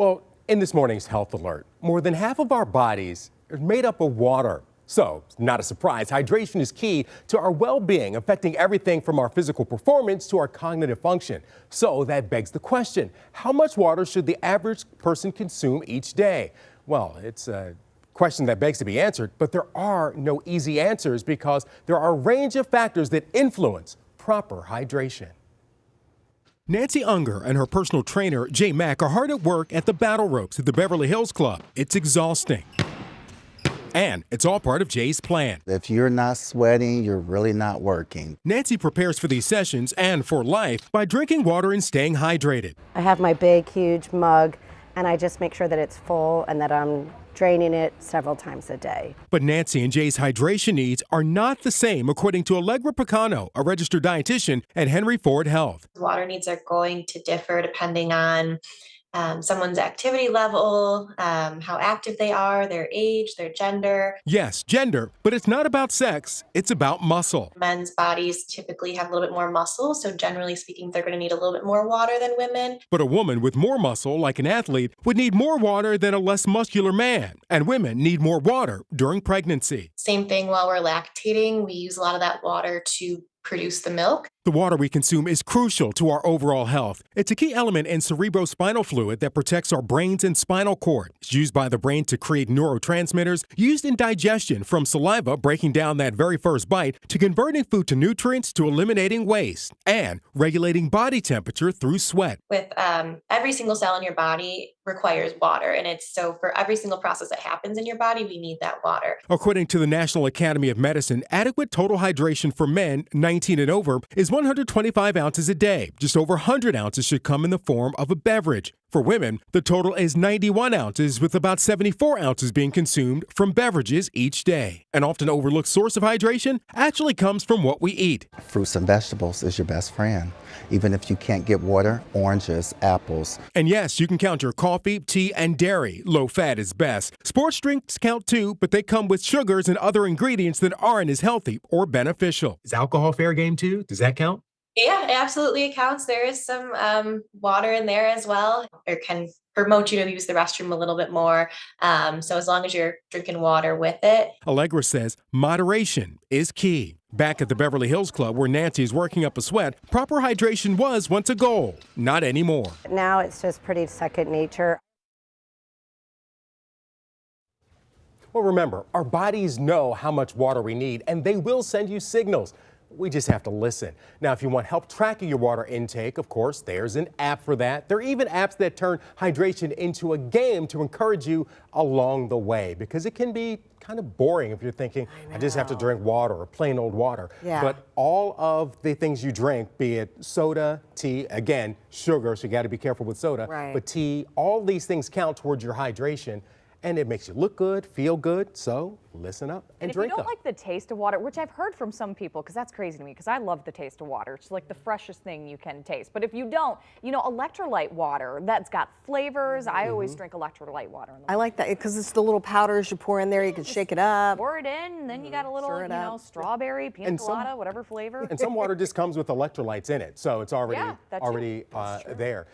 Well, in this morning's health alert, more than half of our bodies are made up of water. So, not a surprise, hydration is key to our well being, affecting everything from our physical performance to our cognitive function. So, that begs the question how much water should the average person consume each day? Well, it's a question that begs to be answered, but there are no easy answers because there are a range of factors that influence proper hydration. Nancy Unger and her personal trainer, Jay Mack, are hard at work at the battle ropes at the Beverly Hills Club. It's exhausting. And it's all part of Jay's plan. If you're not sweating, you're really not working. Nancy prepares for these sessions and for life by drinking water and staying hydrated. I have my big, huge mug, and I just make sure that it's full and that I'm draining it several times a day. But Nancy and Jay's hydration needs are not the same, according to Allegra Picano, a registered dietitian at Henry Ford Health. Water needs are going to differ depending on um, someone's activity level, um, how active they are, their age, their gender. Yes, gender, but it's not about sex, it's about muscle. Men's bodies typically have a little bit more muscle, so generally speaking, they're going to need a little bit more water than women. But a woman with more muscle, like an athlete, would need more water than a less muscular man, and women need more water during pregnancy. Same thing while we're lactating, we use a lot of that water to produce the milk. The water we consume is crucial to our overall health. It's a key element in cerebrospinal fluid that protects our brains and spinal cord. It's used by the brain to create neurotransmitters, used in digestion from saliva breaking down that very first bite to converting food to nutrients to eliminating waste and regulating body temperature through sweat. With um, every single cell in your body requires water, and it's so for every single process that happens in your body, we need that water. According to the National Academy of Medicine, adequate total hydration for men 19 and over is 125 ounces a day. Just over 100 ounces should come in the form of a beverage. For women, the total is 91 ounces, with about 74 ounces being consumed from beverages each day. An often overlooked source of hydration actually comes from what we eat. Fruits and vegetables is your best friend. Even if you can't get water, oranges, apples. And yes, you can count your coffee, tea, and dairy. Low fat is best. Sports drinks count too, but they come with sugars and other ingredients that aren't as healthy or beneficial. Is alcohol fair game too? Does that count? Yeah, it absolutely accounts. There is some um, water in there as well, or can promote you to use the restroom a little bit more. Um, so as long as you're drinking water with it. Allegra says moderation is key. Back at the Beverly Hills Club, where Nancy is working up a sweat, proper hydration was once a goal, not anymore. Now it's just pretty second nature. Well, remember, our bodies know how much water we need, and they will send you signals. We just have to listen. Now, if you want help tracking your water intake, of course, there's an app for that. There are even apps that turn hydration into a game to encourage you along the way because it can be kind of boring if you're thinking, I, I just have to drink water or plain old water. Yeah. But all of the things you drink, be it soda, tea, again, sugar, so you got to be careful with soda, right. but tea, all these things count towards your hydration and it makes you look good, feel good. So listen up and, and if drink you don't up. like the taste of water, which I've heard from some people, because that's crazy to me, because I love the taste of water. It's like the freshest thing you can taste. But if you don't, you know, electrolyte water that's got flavors. I Mm-hmm. always drink electrolyte water. I like that because it's the little powders you pour in there. You can shake it up. Pour it in, and then you got a little, you know, up. strawberry, pina And some- colada, whatever flavor. and some water just comes with electrolytes in it, so it's already Yeah, that too. already uh, there.